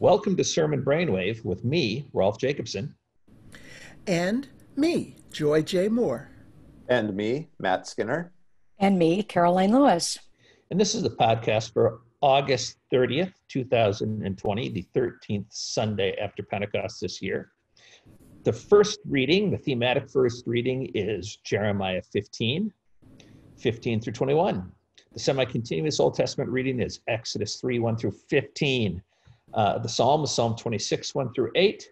Welcome to Sermon Brainwave with me, Rolf Jacobson. And me, Joy J. Moore. And me, Matt Skinner. And me, Karoline Lewis. And this is the podcast for August 30th, 2020, the 13th Sunday after Pentecost this year. The first reading, the thematic first reading, is Jeremiah 15, 15 through 21. The semi continuous Old Testament reading is Exodus 3, 1 through 15. Uh, the Psalm is Psalm 26, 1 through 8.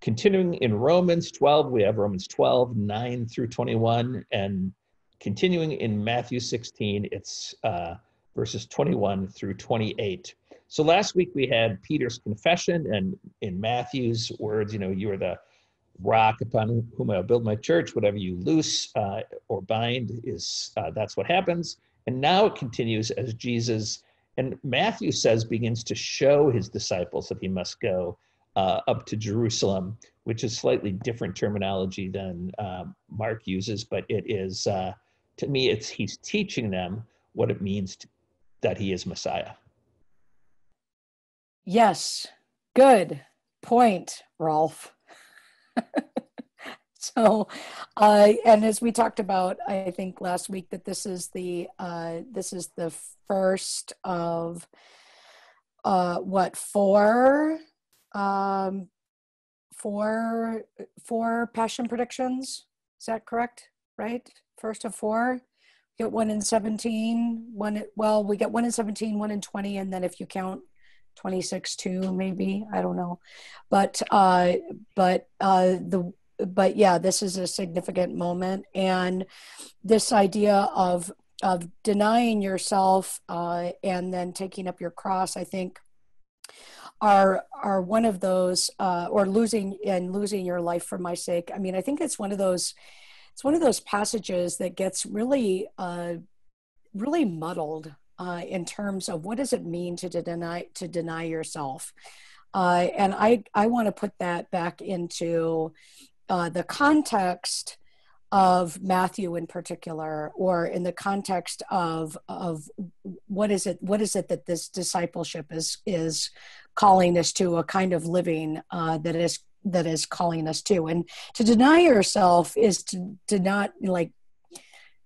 Continuing in Romans 12, we have Romans 12, 9 through 21. And continuing in Matthew 16, it's uh, verses 21 through 28. So last week we had Peter's confession, and in Matthew's words, you know, you are the rock upon whom I'll build my church. Whatever you loose uh, or bind is uh, that's what happens. And now it continues as Jesus and Matthew says begins to show his disciples that he must go uh, up to Jerusalem, which is slightly different terminology than uh, Mark uses, but it is uh, to me it's he's teaching them what it means to, that he is Messiah. Yes, good point, Rolf. so uh, and as we talked about i think last week that this is the uh, this is the first of uh, what four um, four four passion predictions? Is that correct? Right? First of four? Get one in 17 one well we get one in 17 one in 20 and then if you count 26 2 maybe? I don't know. But uh but uh the but yeah, this is a significant moment, and this idea of of denying yourself uh, and then taking up your cross, I think, are are one of those, uh, or losing and losing your life for my sake. I mean, I think it's one of those. It's one of those passages that gets really, uh, really muddled uh, in terms of what does it mean to deny to deny yourself. Uh, and I, I want to put that back into uh, the context of Matthew in particular, or in the context of of what is it what is it that this discipleship is is calling us to a kind of living uh, that is that is calling us to, and to deny yourself is to to not like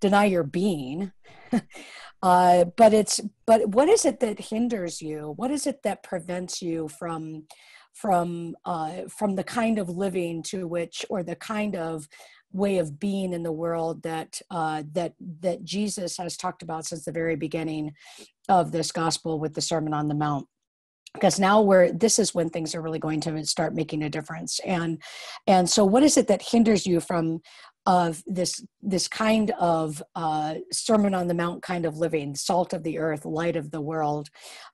deny your being. uh, but it's but what is it that hinders you? What is it that prevents you from from uh, from the kind of living to which or the kind of way of being in the world that uh, that that Jesus has talked about since the very beginning of this gospel with the Sermon on the Mount. Because now we're this is when things are really going to start making a difference. And and so what is it that hinders you from of this this kind of uh, sermon on the mount kind of living salt of the earth light of the world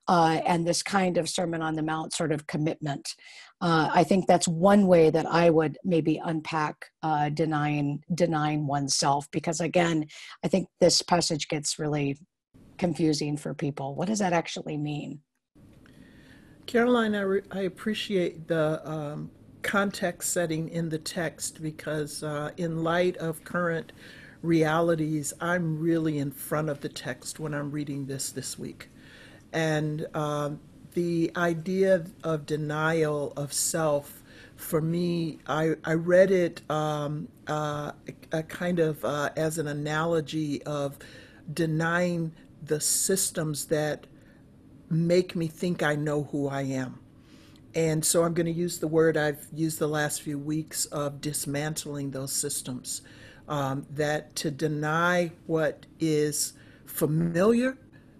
uh, and this kind of sermon on the mount sort of commitment. Uh, i think that's one way that i would maybe unpack uh, denying denying oneself because again i think this passage gets really confusing for people. What does that actually mean? Karoline, I, re- I appreciate the um, context setting in the text because, uh, in light of current realities, I'm really in front of the text when I'm reading this this week. And um, the idea of denial of self, for me, I, I read it um, uh, a, kind of uh, as an analogy of denying the systems that make me think I know who I am. And so I'm going to use the word I've used the last few weeks of dismantling those systems. Um, that to deny what is familiar,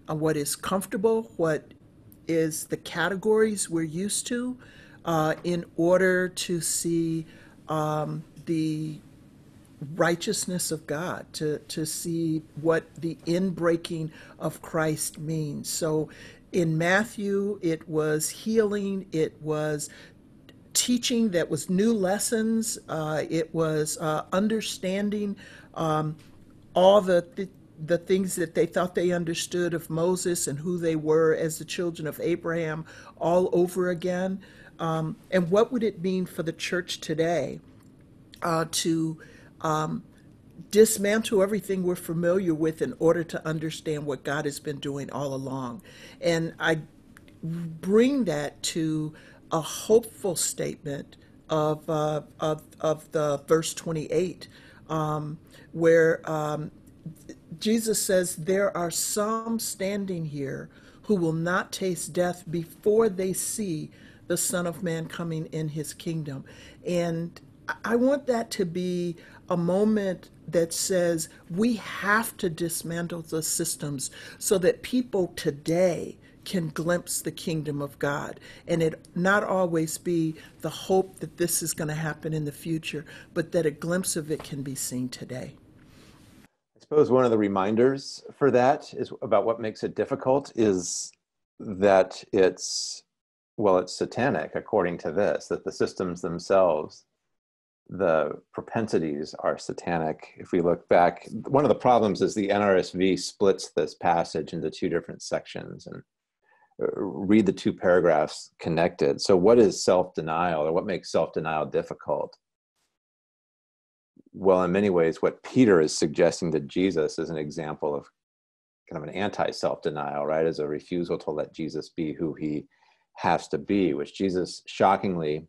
uh, what is comfortable, what is the categories we're used to, uh, in order to see um, the righteousness of God, to, to see what the inbreaking of Christ means. So in Matthew, it was healing, it was teaching that was new lessons, uh, it was uh, understanding um, all the, the the things that they thought they understood of Moses and who they were as the children of Abraham all over again. Um, and what would it mean for the church today uh, to um, dismantle everything we're familiar with in order to understand what God has been doing all along. And I bring that to a hopeful statement of, uh, of, of the verse 28, um, where um, Jesus says, There are some standing here who will not taste death before they see the Son of Man coming in his kingdom. And I want that to be a moment that says we have to dismantle the systems so that people today can glimpse the kingdom of God and it not always be the hope that this is going to happen in the future, but that a glimpse of it can be seen today. I suppose one of the reminders for that is about what makes it difficult is that it's, well, it's satanic according to this, that the systems themselves the propensities are satanic. If we look back, one of the problems is the NRSV splits this passage into two different sections and uh, read the two paragraphs connected. So, what is self denial or what makes self denial difficult? Well, in many ways, what Peter is suggesting to Jesus is an example of kind of an anti self denial, right? As a refusal to let Jesus be who he has to be, which Jesus shockingly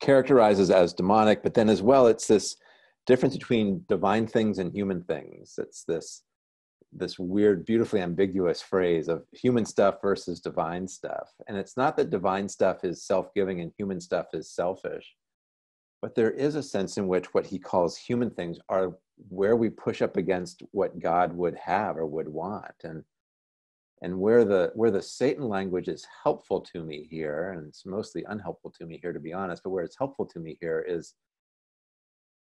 characterizes as demonic, but then as well, it's this difference between divine things and human things. It's this this weird, beautifully ambiguous phrase of human stuff versus divine stuff. And it's not that divine stuff is self-giving and human stuff is selfish, but there is a sense in which what he calls human things are where we push up against what God would have or would want. And and where the where the satan language is helpful to me here and it's mostly unhelpful to me here to be honest but where it's helpful to me here is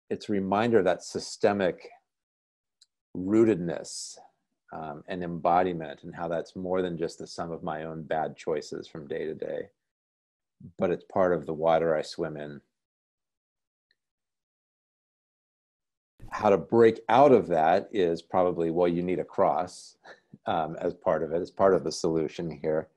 it's a reminder that systemic rootedness um, and embodiment and how that's more than just the sum of my own bad choices from day to day but it's part of the water i swim in. How to break out of that is probably well you need a cross um, as part of it, as part of the solution here.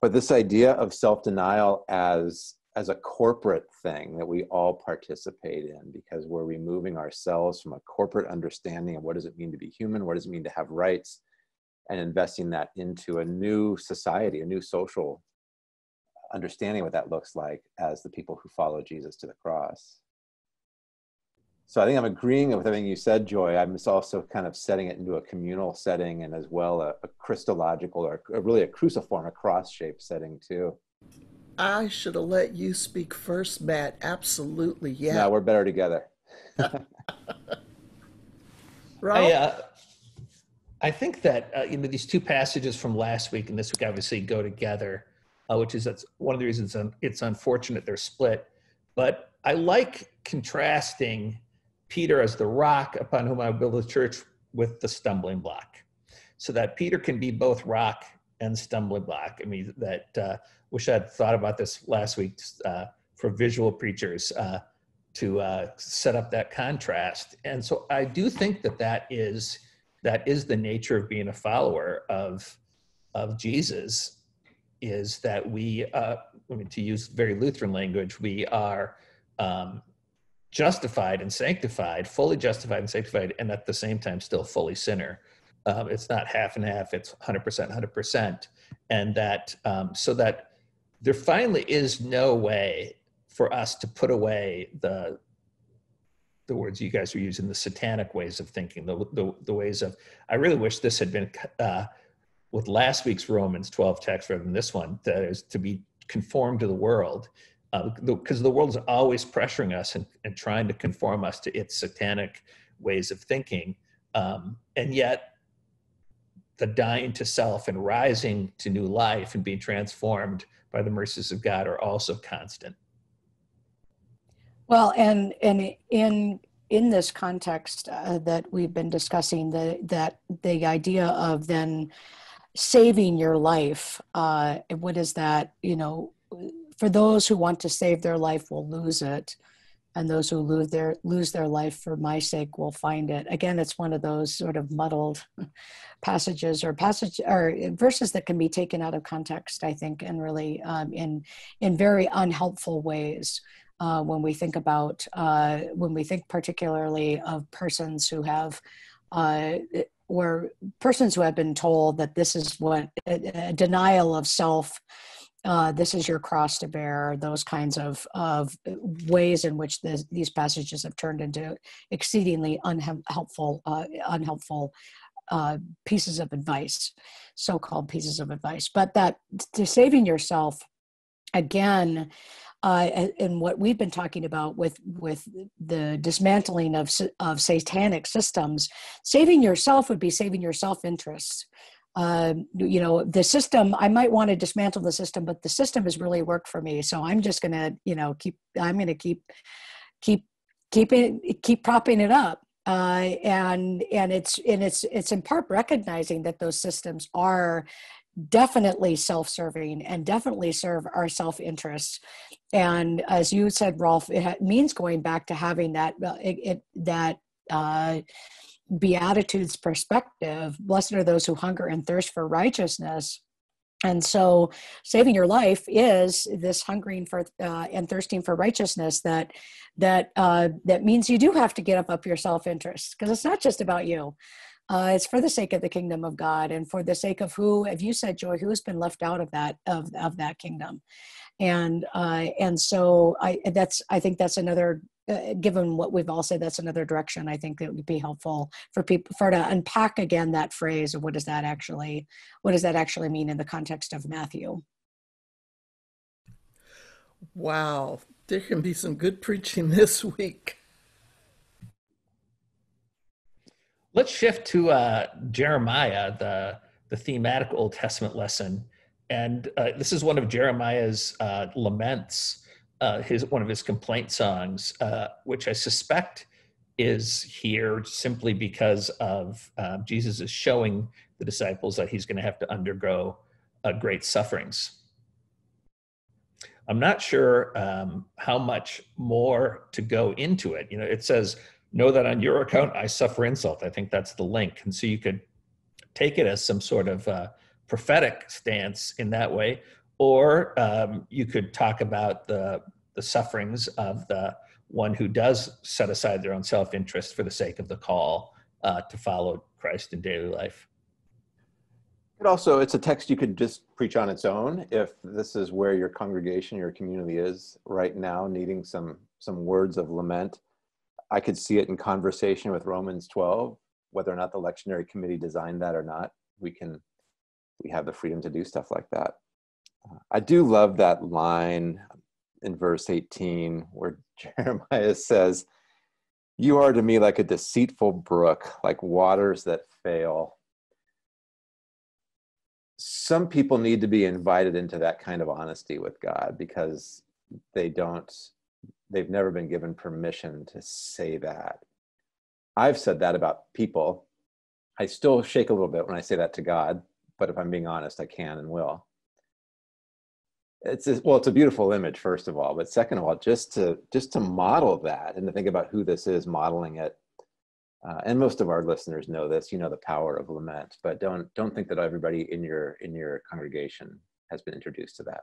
But this idea of self-denial as as a corporate thing that we all participate in because we're removing ourselves from a corporate understanding of what does it mean to be human, what does it mean to have rights, and investing that into a new society, a new social understanding what that looks like as the people who follow Jesus to the cross so I think I'm agreeing with everything you said, Joy. I'm just also kind of setting it into a communal setting and as well a, a Christological or a, really a cruciform, a cross shaped setting too. I should have let you speak first, Matt. Absolutely, yeah. No, we're better together. I, uh, I think that uh, you know these two passages from last week and this week obviously go together, uh, which is that's one of the reasons it's unfortunate they're split. But I like contrasting Peter as the rock upon whom I build the church with the stumbling block. So that Peter can be both rock and stumbling block. I mean, that uh, wish I'd thought about this last week uh, for visual preachers uh, to uh, set up that contrast. And so I do think that that is that is the nature of being a follower of of Jesus. Is that we, uh, I mean, to use very Lutheran language, we are um, justified and sanctified, fully justified and sanctified, and at the same time still fully sinner. Um, it's not half and half; it's hundred percent, hundred percent, and that um, so that there finally is no way for us to put away the the words you guys are using, the satanic ways of thinking, the the, the ways of. I really wish this had been. Uh, with last week's Romans 12 text rather than this one, that is to be conformed to the world because uh, the, the world is always pressuring us and, and trying to conform us to its satanic ways of thinking. Um, and yet, the dying to self and rising to new life and being transformed by the mercies of God are also constant. Well, and and in in this context uh, that we've been discussing, the that the idea of then saving your life, uh, what is that? You know, for those who want to save their life will lose it. And those who lose their lose their life for my sake will find it. Again it's one of those sort of muddled passages or passage or verses that can be taken out of context i think and really um, in in very unhelpful ways uh, when we think about uh, when we think particularly of persons who have uh, or persons who have been told that this is what a, a denial of self uh, this is your cross to bear those kinds of, of ways in which the, these passages have turned into exceedingly unhelpful uh, unhelpful uh, pieces of advice so-called pieces of advice but that to saving yourself again uh, and what we've been talking about with with the dismantling of of satanic systems, saving yourself would be saving your self interest. Uh, you know, the system. I might want to dismantle the system, but the system has really worked for me. So I'm just going to, you know, keep. I'm going to keep, keep, keep it, keep propping it up. Uh, and and it's and it's it's in part recognizing that those systems are definitely self-serving and definitely serve our self-interests and as you said rolf it means going back to having that uh, it, it, that uh, beatitudes perspective blessed are those who hunger and thirst for righteousness. And so saving your life is this hungering for uh, and thirsting for righteousness that that uh, that means you do have to get up up your self-interest because it's not just about you. Uh, it's for the sake of the kingdom of God and for the sake of who, have you said, Joy, who's been left out of that of of that kingdom, and uh, and so I that's I think that's another uh, given what we've all said that's another direction I think that would be helpful for people for to unpack again that phrase of what does that actually what does that actually mean in the context of Matthew. Wow, there can be some good preaching this week. Let's shift to uh, Jeremiah, the, the thematic Old Testament lesson. And uh, this is one of Jeremiah's uh, laments, uh, his one of his complaint songs, uh, which I suspect is here simply because of uh, Jesus is showing the disciples that he's going to have to undergo great sufferings. I'm not sure um, how much more to go into it. You know, it says, know that on your account I suffer insult. I think that's the link. And so you could take it as some sort of uh, prophetic stance in that way, or um, you could talk about the the sufferings of the one who does set aside their own self-interest for the sake of the call uh, to follow Christ in daily life. It also, it's a text you could just preach on its own if this is where your congregation, your community is right now, needing some some words of lament I could see it in conversation with Romans 12, whether or not the lectionary committee designed that or not. We can, we have the freedom to do stuff like that. I do love that line in verse 18 where Jeremiah says, You are to me like a deceitful brook, like waters that fail. Some people need to be invited into that kind of honesty with God because they don't they've never been given permission to say that. I've said that about people. I still shake a little bit when I say that to God, but if I'm being honest, I can and will. It's a, well, it's a beautiful image, first of all, but second of all, just to just to model that and to think about who this is modeling it. Uh, and most of our listeners know this. You know the power of lament, but don't don't think that everybody in your in your congregation has been introduced to that.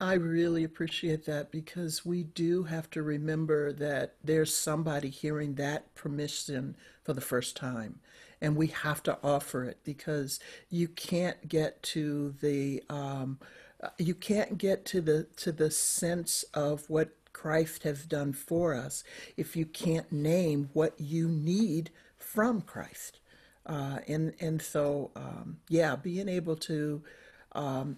I really appreciate that because we do have to remember that there's somebody hearing that permission for the first time. And we have to offer it because you can't get to the um, you can't get to the to the sense of what Christ has done for us if you can't name what you need from Christ. Uh, and and so um, yeah, being able to um,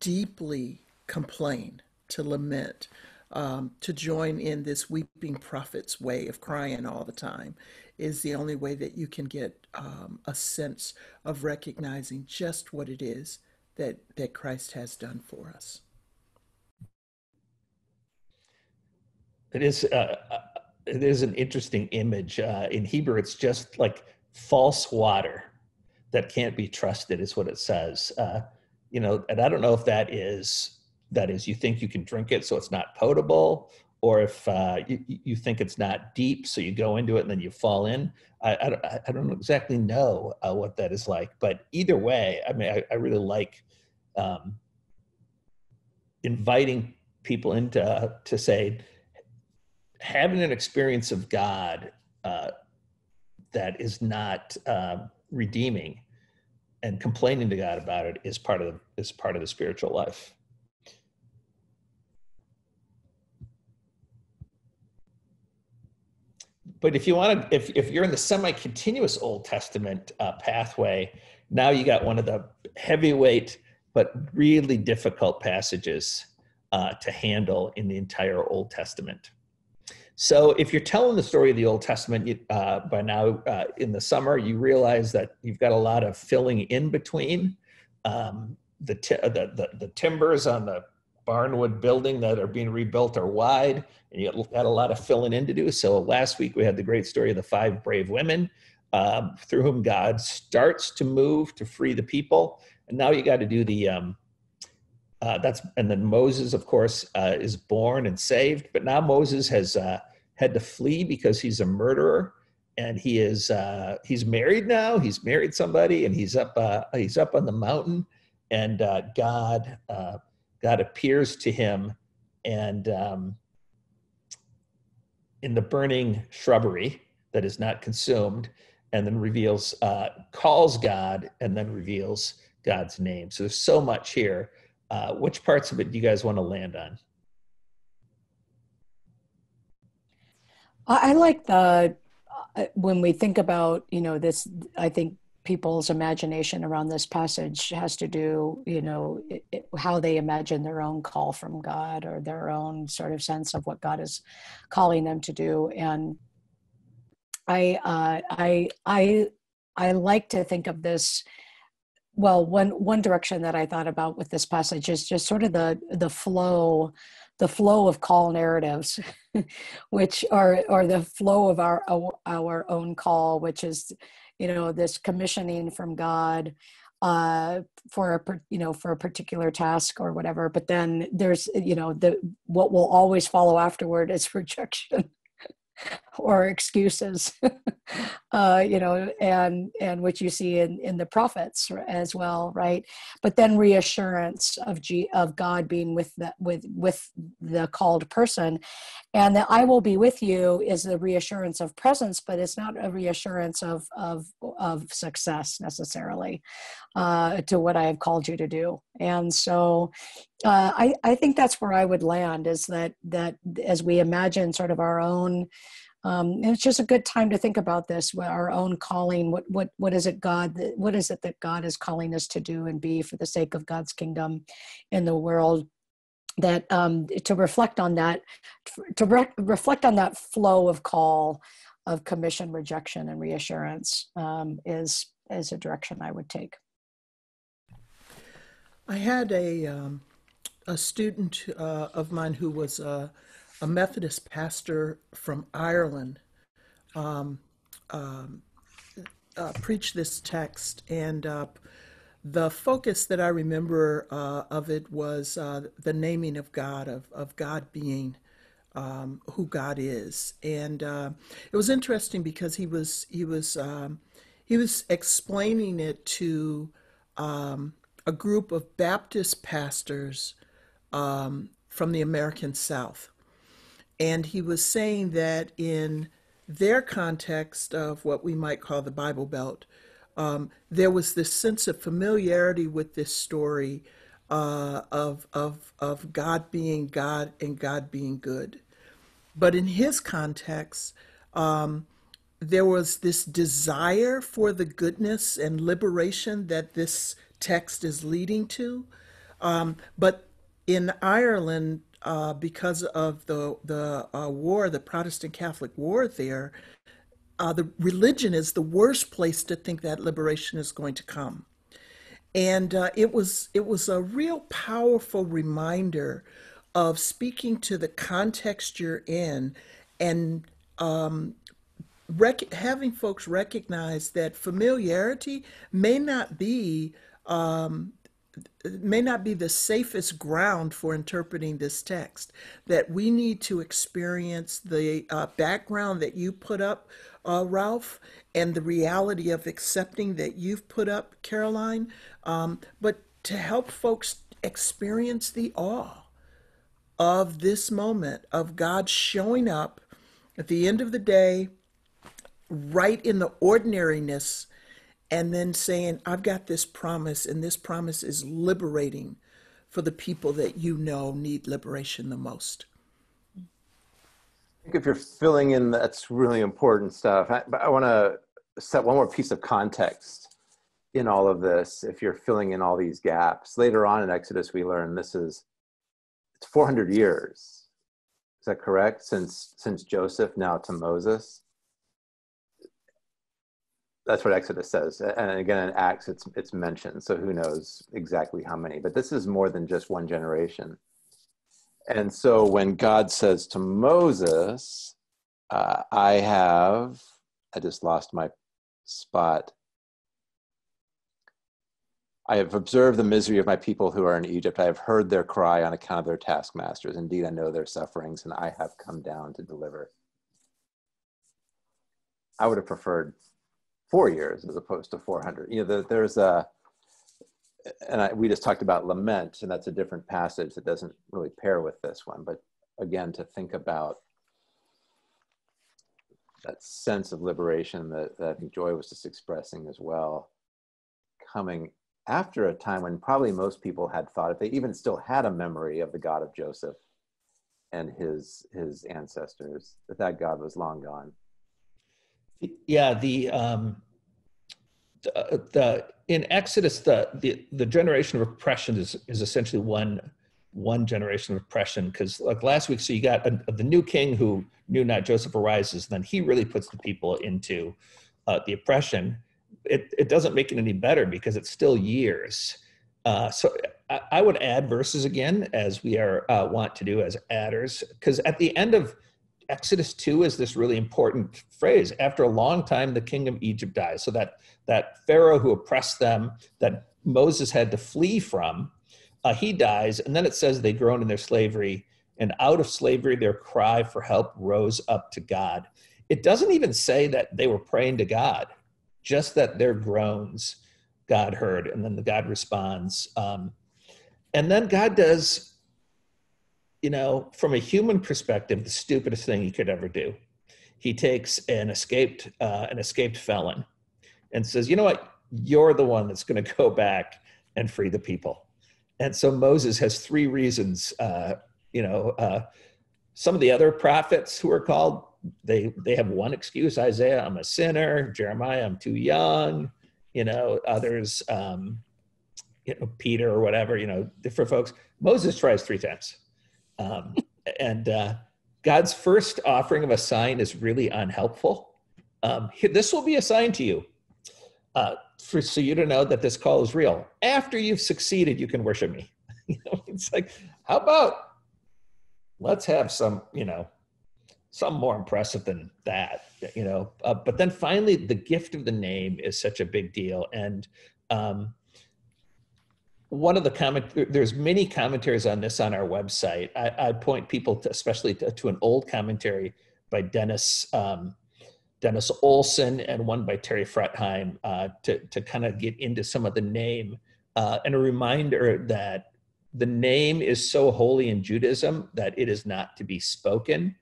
deeply complain, to lament, um, to join in this weeping prophet's way of crying all the time is the only way that you can get um, a sense of recognizing just what it is that, that Christ has done for us. It is, uh, uh it is an interesting image. Uh, in Hebrew, it's just like false water that can't be trusted, is what it says. Uh, you know, and I don't know if that is that is you think you can drink it so it's not potable or if uh, you, you think it's not deep so you go into it and then you fall in i, I, I don't exactly know uh, what that is like but either way i mean i, I really like um, inviting people into uh, to say having an experience of god uh, that is not uh, redeeming and complaining to God about it is part of is part of the spiritual life. But if you want to, if, if you're in the semi-continuous Old Testament uh, pathway, now you got one of the heavyweight but really difficult passages uh, to handle in the entire Old Testament. So, if you're telling the story of the Old Testament uh, by now uh, in the summer, you realize that you've got a lot of filling in between. Um, the, t- the, the, the timbers on the barnwood building that are being rebuilt are wide, and you got a lot of filling in to do. So, last week we had the great story of the five brave women um, through whom God starts to move to free the people. And now you got to do the um, uh, that's and then Moses, of course, uh, is born and saved. But now Moses has uh, had to flee because he's a murderer, and he is uh, he's married now. He's married somebody, and he's up uh, he's up on the mountain, and uh, God God appears to him, and um, in the burning shrubbery that is not consumed, and then reveals calls God, and then reveals God's name. So there's so much here uh, which parts of it do you guys want to land on? I like the uh, when we think about you know this. I think people's imagination around this passage has to do you know it, it, how they imagine their own call from God or their own sort of sense of what God is calling them to do. And I uh, I I I like to think of this well one one direction that i thought about with this passage is just sort of the the flow the flow of call narratives which are or the flow of our our own call which is you know this commissioning from god uh for a you know for a particular task or whatever but then there's you know the what will always follow afterward is rejection or excuses uh, you know and and which you see in in the prophets as well right? But then reassurance of G, of god being with the with with the called person. And that i will be with you is the reassurance of presence but it's not a reassurance of of of success necessarily uh, to what i have called you to do. And so uh, I, I think that's where I would land is that that as we imagine sort of our own um, it's just a good time to think about this our own calling what what what is it god that, what is it that god is calling us to do and be for the sake of god's kingdom in the world? That um, to reflect on that to re- reflect on that flow of call of commission rejection and reassurance um, is is a direction i would take. I had a um, a student uh, of mine who was a, a, Methodist pastor from Ireland um, um, uh, preach this text, and uh, the focus that I remember uh, of it was uh, the naming of God, of, of God being um, who God is, and uh, it was interesting because he was he was um, he was explaining it to um, a group of Baptist pastors um, from the American South. And he was saying that in their context of what we might call the Bible Belt, um, there was this sense of familiarity with this story uh, of, of, of God being God and God being good. But in his context, um, there was this desire for the goodness and liberation that this text is leading to. Um, but in Ireland, uh, because of the the uh, war, the Protestant Catholic war there, uh, the religion is the worst place to think that liberation is going to come, and uh, it was it was a real powerful reminder of speaking to the context you're in, and um, rec- having folks recognize that familiarity may not be um, may not be the safest ground for interpreting this text. That we need to experience the uh, background that you put up, uh, Rolf, and the reality of accepting that you've put up, Karoline, um, but to help folks experience the awe of this moment of God showing up at the end of the day right in the ordinariness and then saying, I've got this promise, and this promise is liberating for the people that you know need liberation the most. I think if you're filling in, that's really important stuff. I, I want to set one more piece of context in all of this. If you're filling in all these gaps, later on in Exodus, we learn this is it's 400 years. Is that correct? Since since Joseph now to Moses that's what Exodus says, and again in Acts it's it's mentioned. So who knows exactly how many? But this is more than just one generation. And so when God says to Moses, uh, "I have," I just lost my spot. I have observed the misery of my people who are in Egypt. I have heard their cry on account of their taskmasters. Indeed, I know their sufferings, and I have come down to deliver. I would have preferred four years as opposed to 400. You know, the, there's a, and I, we just talked about lament, and that's a different passage that doesn't really pair with this one. But again, to think about that sense of liberation that, that I think Joy was just expressing as well, coming after a time when probably most people had thought, if they even still had a memory of the God of Joseph and his his ancestors, that that God was long gone. Yeah, the um, the, the in Exodus, the, the the generation of oppression is is essentially one one generation of oppression because like last week, so you got a, the new king who knew not Joseph arises, and then he really puts the people into uh, the oppression. It it doesn't make it any better because it's still years. Uh, so I, I, would add verses again as we are uh, want to do as adders because at the end of Exodus 2 is this really important phrase. After a long time, the king of Egypt dies. So that, that Pharaoh who oppressed them, that Moses had to flee from, uh, he dies. And then it says they groaned in their slavery, and out of slavery, their cry for help rose up to God. It doesn't even say that they were praying to God, just that their groans God heard, and then the God responds. Um, and then God does you know, from a human perspective, the stupidest thing he could ever do. He takes an escaped uh, an escaped felon and says, "You know what? You're the one that's going to go back and free the people." And so Moses has three reasons. Uh, you know, uh, some of the other prophets who are called, they they have one excuse: Isaiah, I'm a sinner. Jeremiah, I'm too young. You know, others, um, you know, Peter or whatever. You know, different folks. Moses tries three times um, and uh, God's first offering of a sign is really unhelpful. Um, this will be a sign to you uh, for so you to know that this call is real. After you've succeeded, you can worship me. you know, it's like, how about let's have some, you know, some more impressive than that, you know. Uh, but then finally, the gift of the name is such a big deal, and um, one of the comment there's many commentaries on this on our website. I, I point people to, especially to, to, an old commentary by dennis um, dennis olson and one by terry fretheim uh, to, to kind of get into some of the name uh, and a reminder that the name is so holy in judaism that it is not to be spoken.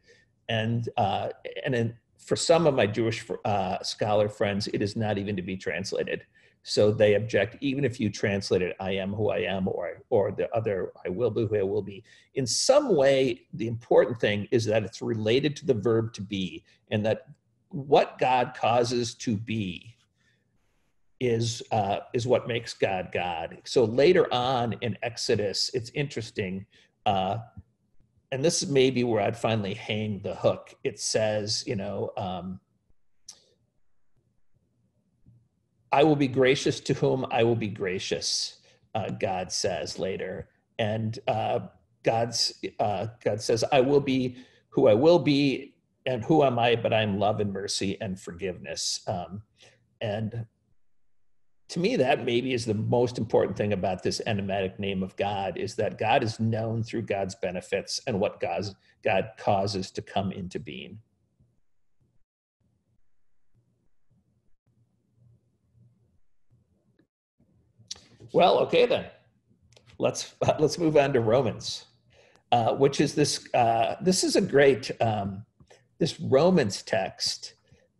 And uh, and in, for some of my jewish uh, scholar friends it is not even to be translated so they object, even if you translate it, I am who I am, or, or the other, I will be who I will be. In some way, the important thing is that it's related to the verb to be, and that what God causes to be is uh, is what makes God God. So later on in Exodus, it's interesting, uh, and this may be where I'd finally hang the hook. It says, you know, um, I will be gracious to whom I will be gracious, uh, God says later. And uh, God's, uh, God says, I will be who I will be, and who am I? But I'm love and mercy and forgiveness. Um, and to me, that maybe is the most important thing about this enigmatic name of God is that God is known through God's benefits and what God's, God causes to come into being. Well, okay then. Let's let's move on to Romans, uh, which is this. Uh, this is a great. Um, this Romans text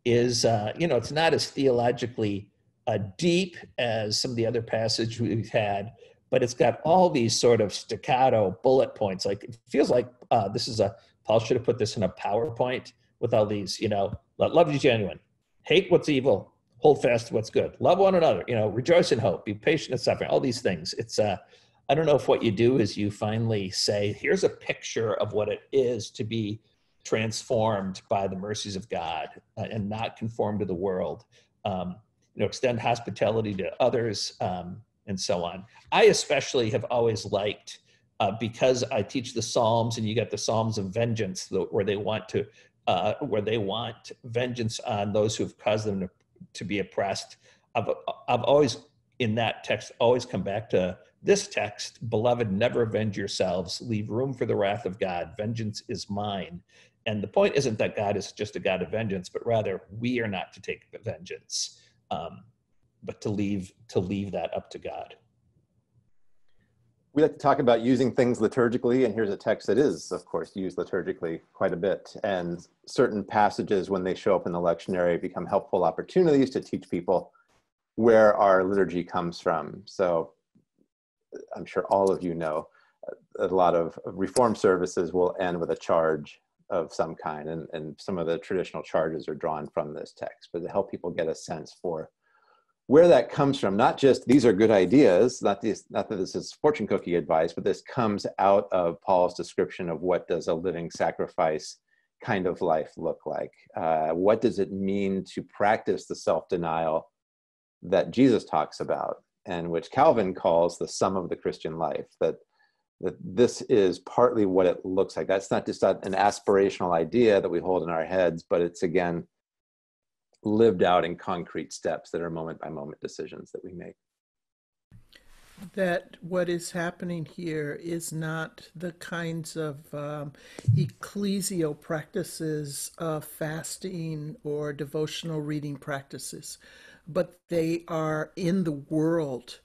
is, uh, you know, it's not as theologically uh, deep as some of the other passages we've had, but it's got all these sort of staccato bullet points. Like it feels like uh, this is a Paul should have put this in a PowerPoint with all these, you know, love you genuine, hate what's evil, hold fast to what's good, love one another, you know, rejoice in hope, be patient in suffering, all these things. It's uh, I don't know if what you do is you finally say, here's a picture of what it is to be transformed by the mercies of God uh, and not conform to the world. Um, you know, extend hospitality to others um, and so on. I especially have always liked uh, because I teach the Psalms, and you get the Psalms of vengeance, where they want to, uh, where they want vengeance on those who have caused them to, to be oppressed. I've, I've always, in that text, always come back to this text, beloved, never avenge yourselves, leave room for the wrath of God. Vengeance is mine. And the point isn't that God is just a God of vengeance, but rather we are not to take vengeance, um, but to leave to leave that up to God. We like to talk about using things liturgically, and here's a text that is, of course, used liturgically quite a bit. And certain passages, when they show up in the lectionary, become helpful opportunities to teach people where our liturgy comes from. So I'm sure all of you know, uh, a lot of reform services will end with a charge of some kind, and, and some of the traditional charges are drawn from this text, but to help people get a sense for where that comes from. Not just these are good ideas, not, not that this is fortune cookie advice, but this comes out of Paul's description of what does a living sacrifice kind of life look like? Uh, what does it mean to practice the self denial that Jesus talks about? and which Calvin calls the sum of the Christian life. That that this is partly what it looks like. That's not just an aspirational idea that we hold in our heads, but it's again lived out in concrete steps that are moment by moment decisions that we make. That what is happening here is not the kinds of um, ecclesial practices of fasting or devotional reading practices but they are in the world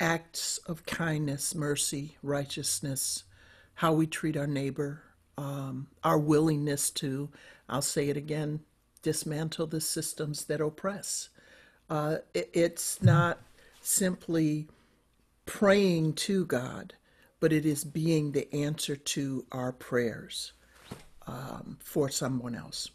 acts of kindness, mercy, righteousness, how we treat our neighbor, um, our willingness to, I'll say it again, dismantle the systems that oppress. Uh, it, it's not simply praying to God, but it is being the answer to our prayers um, for someone else.